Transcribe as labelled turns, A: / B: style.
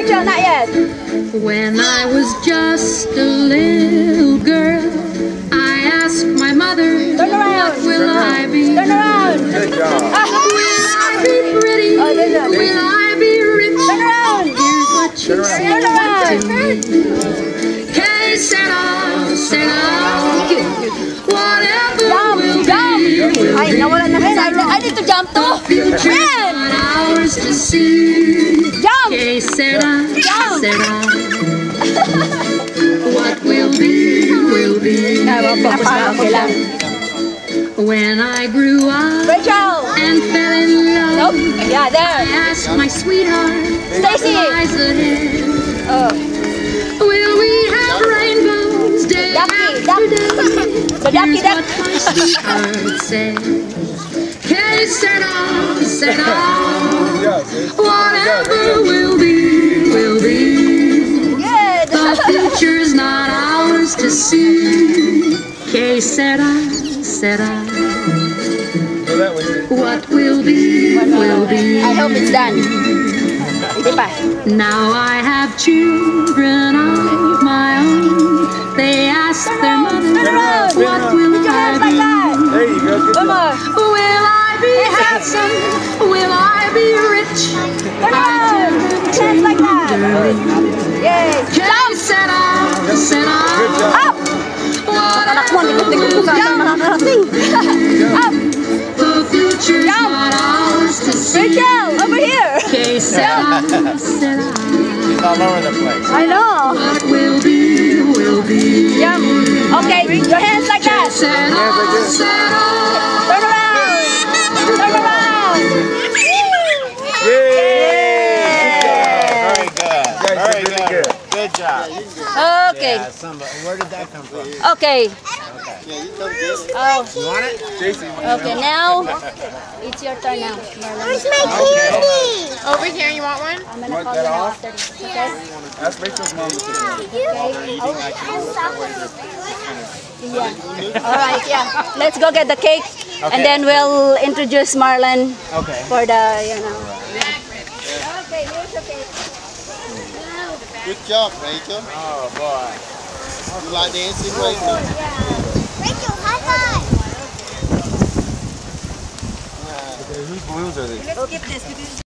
A: Rachel, not yet.
B: When I was just a little girl, I asked my mother,
A: Turn around.
B: What will I be?
A: Turn around.
C: Good job.
B: Will I be pretty?
A: Oh.
B: Will I be rich?
A: Turn around.
B: Here's what she
C: Turn
B: said
A: Turn around.
B: to me. Que sera, sera. Whatever
A: Jump,
B: will
A: jump.
B: be, will
A: Ay,
B: be.
A: nawala na sa side. I need to jump too.
B: Not to see.
A: Jump.
B: Que sera,
A: Jump.
B: sera. What will be, will be.
A: Ah, okay lang.
B: When I grew up
A: Rachel.
B: and fell in love,
A: Nope. Yeah,
B: I
A: there.
B: asked my sweetheart,
A: Stacy.
B: lies ahead?
A: Oh.
B: Will we have rainbows day
A: Ducky,
B: after
A: duck.
B: day?
A: Ducky
B: Here's what my sweetheart said. Que sera, sera. Whatever will be, will be.
A: Good.
B: The future's not ours to see. Que sera, sera.
C: So that.
B: What will be, will be.
A: I hope it's done. Hindi.
B: Now I have children rich?
A: Turn around. Like that. Yay.
B: Jump, set up, set up.
C: job.
A: Up. Anak mo, likod-likod ko saan makakarating. Up. Jump.
B: not ours.
A: Rachel, over here.
B: Que sera, sera.
C: She's all over the place.
A: I know.
B: What will be, will be.
A: Jump. Okay, your hands like that.
B: Sera, sera.
A: Turn
D: Good.
A: Okay.
D: Yeah, some, where did that come from?
A: Okay. Oh,
D: You want it?
C: Jason,
A: okay. Now, it's your turn now. Marlon. Where's my candy?
E: Over here, you want one?
A: I'm gonna
C: Want
A: call
C: that
A: you
C: off?
A: after this. Okay?
C: Ask Rachel's mom. to take it.
A: Yeah. All right. Yeah. Let's go get the cake, and then we'll introduce Marlon
D: Okay.
A: for the you know. Okay. Here's the cake.
F: Good job, Rachel.
D: Oh boy.
F: You like dancing, Rachel? Yeah.
G: Rachel, high five!
C: Okay, whose balloons are these?
A: Let's skip this.